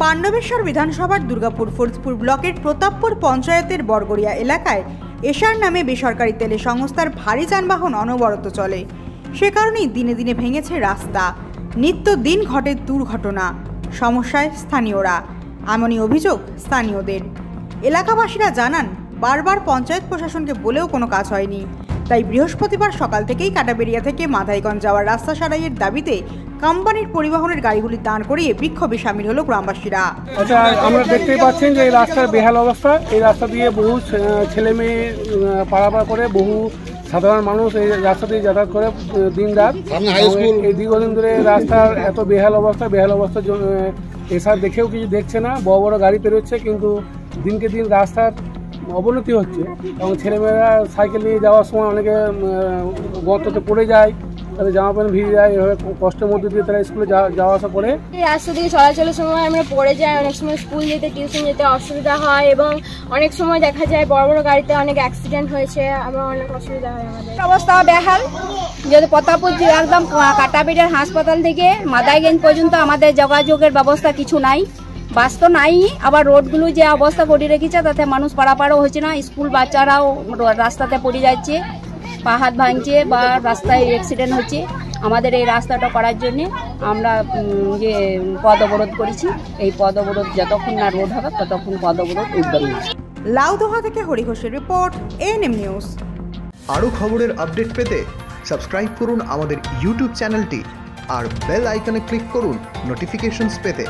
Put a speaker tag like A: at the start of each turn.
A: পাণ্ডবেশ্বর বিধানসভার দুর্গাপুর ফরিদপুর ব্লকের প্রতাপপুর পঞ্চায়েতের বরগড়িয়া এলাকায় এশার নামে বেসরকারি তেলে সংস্থার ভারী যানবাহন অনবরত চলে। সে কারণেই দিনে দিনে ভেঙেছে রাস্তা। নিত্য দিন ঘটে দুর্ঘটনা। সমস্যায় স্থানীয়রা। এমনই অভিযোগ স্থানীয়দের। এলাকাবাসীরা জানান, বারবার পঞ্চায়েত প্রশাসনকে বলেও কোনো কাজ হয়নি। তাই বৃহস্পতিবার সকাল থেকেই কাটাবেরিয়া থেকে মাথাইগঞ্জ যাওয়ার রাস্তা সারাইয়ের দাবিতে কোম্পানির পরিবহনের গাড়িগুলি দাঁড় করিয়ে বিক্ষোভে সামিল হলো গ্রামবাসীরা।
B: আচ্ছা আমরা দেখতেই পাচ্ছেন যে এই রাস্তার বেহাল অবস্থা। এই রাস্তা দিয়ে বহু ছেলে মেয়ে পারাপার করে বহু সাধারণ মানুষ এই রাস্তা দিয়ে যাতায়াত করে দিন রাত এই দীর্ঘদিন ধরে রাস্তার এত বেহাল অবস্থা বেহাল অবস্থা এসব দেখেও কিছু দেখছে না। বড় বড় গাড়ি পেরোচ্ছে কিন্তু দিনকে দিন রাস্তার অবনতি হচ্ছে এবং ছেলেমেয়েরা সাইকেল নিয়ে যাওয়ার সময় অনেকে গর্ততে পড়ে যায়, তাদের জামা প্যান্ট ভিজে যায়, এভাবে কষ্টের মধ্যে দিয়ে তারা স্কুলে যাওয়া- আসা করে।
C: রাস্তা দিয়ে চলাচলের সময় আমরা পড়ে যাই, অনেক সময় স্কুল যেতে, টিউশন যেতে অসুবিধা হয় এবং অনেক সময় দেখা যায় বড় বড় গাড়িতে অনেক অ্যাক্সিডেন্ট হয়েছে এবং অনেক অসুবিধা হয় আমাদের।
D: অবস্থা বেহাল। যদি প্রতাপপুর একদম কাটাবিটের হাসপাতাল থেকে মাদাইগঞ্জ পর্যন্ত আমাদের যোগাযোগের ব্যবস্থা কিছু নাই। বাস তো নাই আবার রোডগুলো যে অবস্থা করে রেখেছে তাতে মানুষ পারাপারও হচ্ছে না স্কুল বাচ্চারাও রাস্তাতে পড়ে যাচ্ছে পা হাত ভাঙছে বা রাস্তায় অ্যাক্সিডেন্ট হচ্ছে। আমাদের এই রাস্তাটা করার জন্যে আমরা যে পদ অবরোধ করেছি এই পদ অবরোধ যতক্ষণ না রোড হবে ততক্ষণ পদ অবরোধ উঠবে না।
A: লাউদোহা থেকে হরিঘোষের রিপোর্ট এএনএম নিউজ
E: আরও খবরের আপডেট পেতে সাবস্ক্রাইব করুন আমাদের ইউটিউব চ্যানেলটি আর বেল আইকনে ক্লিক করুন নোটিফিকেশনস পেতে।